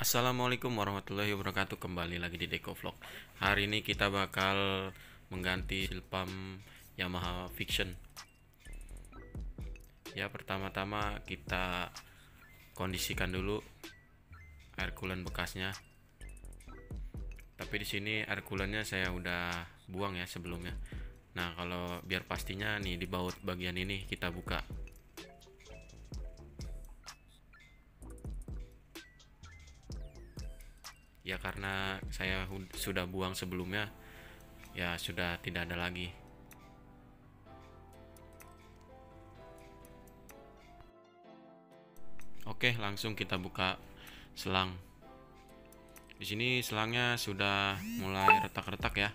Assalamualaikum warahmatullahi wabarakatuh. Kembali lagi di Deco Vlog. Hari ini kita bakal mengganti silpam Yamaha Fiction. Ya pertama-tama kita kondisikan dulu air coolant bekasnya. Tapi di sini air coolantnya saya udah buang ya sebelumnya. Nah kalau biar pastinya nih di baut bagian ini kita buka ya karena saya sudah buang sebelumnya ya sudah tidak ada lagi. Oke langsung kita buka selang. Di sini selangnya sudah mulai retak-retak ya.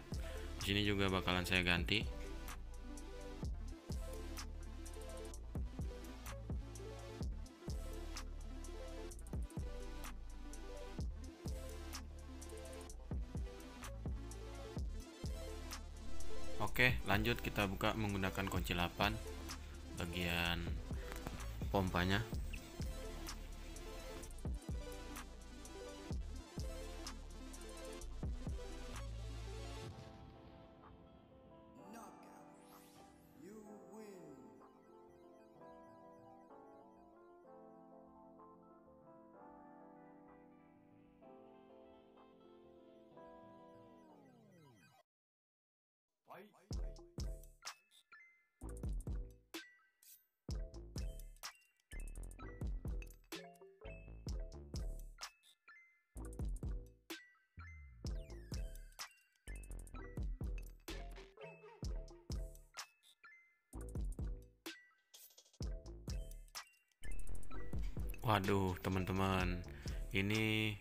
Di sini juga bakalan saya ganti Oke lanjut kita buka menggunakan kunci 8 bagian pompanya Waduh, teman-teman, ini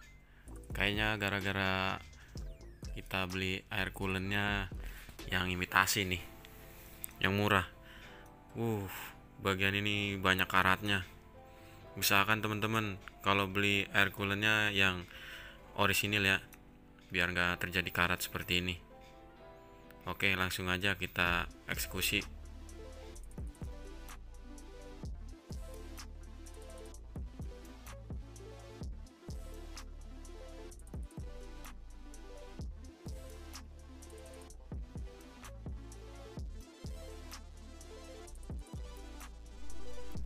kayaknya gara-gara kita beli air coolernya yang imitasi nih, yang murah. Uh, bagian ini banyak karatnya. Misalkan teman-teman, kalau beli air coolernya yang orisinil ya, biar nggak terjadi karat seperti ini. Oke, langsung aja kita eksekusi.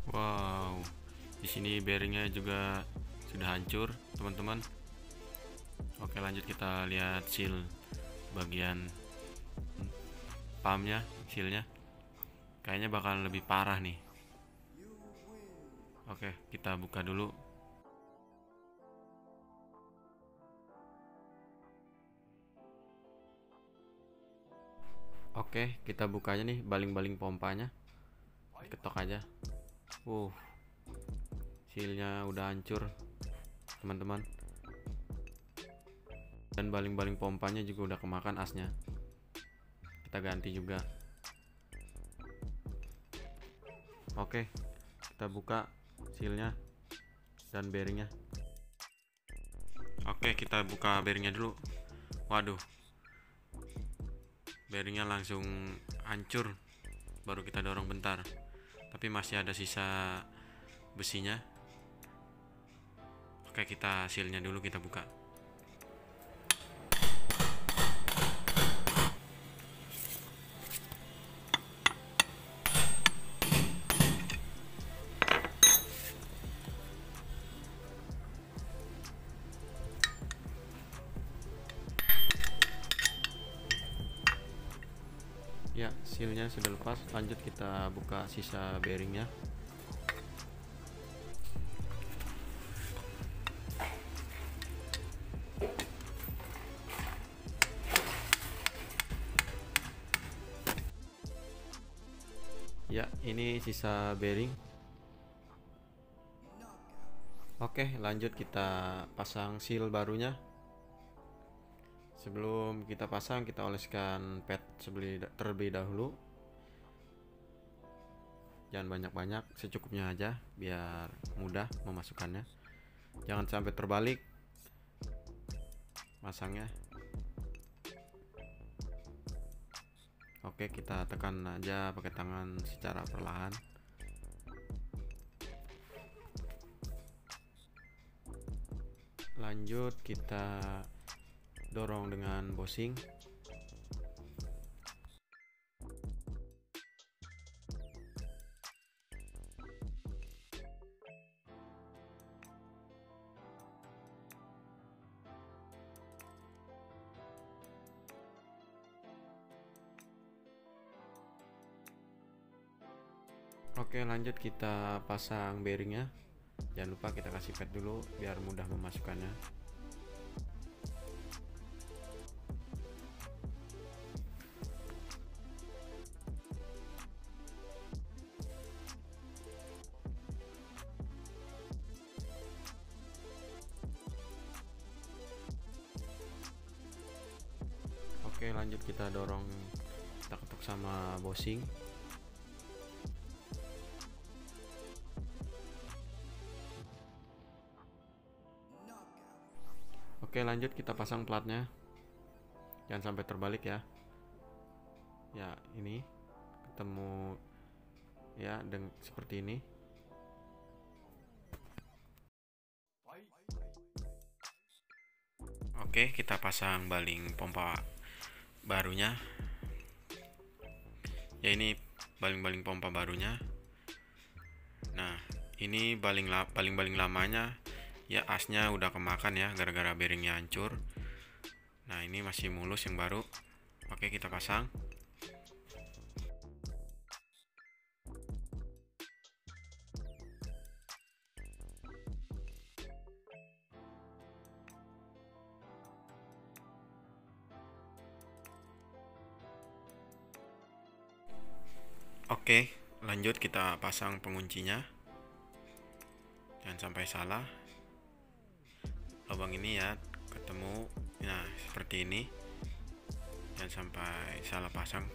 Wow, di sini bearingnya juga sudah hancur, teman-teman. Oke, lanjut kita lihat seal bagian pumpnya, sealnya. Kayaknya bakal lebih parah nih. Oke, kita buka dulu. Oke, kita bukanya nih baling-baling pompanya. Ketok aja. Uh, sealnya udah hancur, teman-teman. Dan baling-baling pompanya juga udah kemakan asnya. Kita ganti juga. Oke, kita buka sealnya dan bearingnya. Oke, kita buka bearingnya dulu. Waduh, bearingnya langsung hancur. Baru kita dorong bentar tapi masih ada sisa besinya. Oke kita hasilnya dulu kita buka ya sealnya sudah lepas. Lanjut kita buka sisa bearingnya. Ya ini sisa bearing. Oke lanjut kita pasang seal barunya sebelum kita pasang kita oleskan pad terlebih dahulu. Jangan banyak-banyak secukupnya aja biar mudah memasukkannya. Jangan sampai terbalik masangnya oke kita tekan aja pakai tangan secara perlahan. Lanjut kita dorong dengan bosing. Oke lanjut kita pasang bearingnya. Jangan lupa kita kasih pad dulu biar mudah memasukkannya Oke lanjut kita dorong kita ketuk sama bosing. Oke lanjut kita pasang platnya. Jangan sampai terbalik ya. Ya ini. Ketemu Ya dengan seperti ini. Oke kita pasang baling pompa barunya. Ya ini baling-baling pompa barunya. Nah ini baling baling-baling lamanya. Ya asnya udah kemakan ya gara-gara bearingnya hancur. Nah ini masih mulus yang baru. Oke kita pasang Oke, lanjut kita pasang penguncinya. Jangan sampai salah. Lubang ini ya ketemu. Nah seperti ini. Jangan sampai salah pasang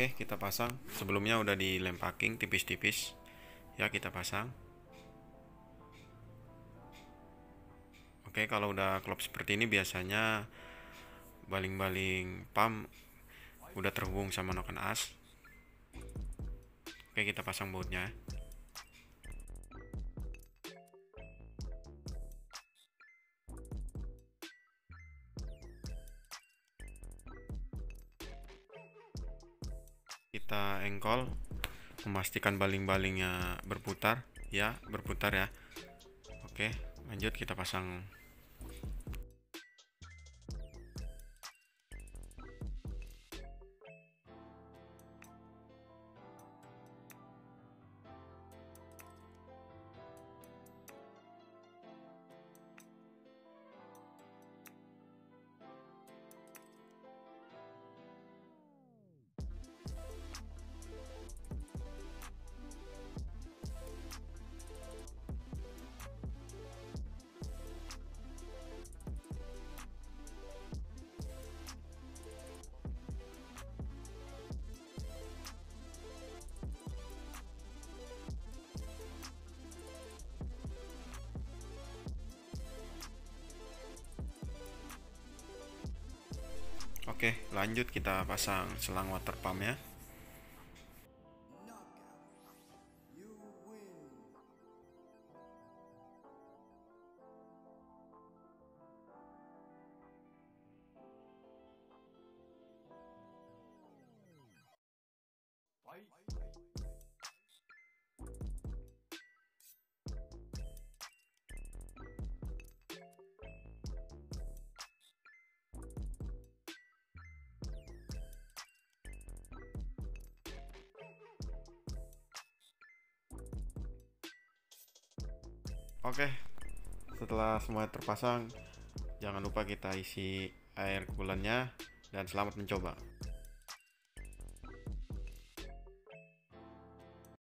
Oke, kita pasang. Sebelumnya udah dilem packing tipis-tipis. Ya, kita pasang. Oke, kalau udah klop seperti ini biasanya baling-baling pump udah terhubung sama noken as. Oke, kita pasang bautnya. Kita engkol memastikan baling-balingnya berputar. Ya berputar ya. Oke lanjut kita pasang Oke, lanjut kita pasang selang water pump ya. Oke, setelah semua terpasang, jangan lupa kita isi air coolannya dan selamat mencoba.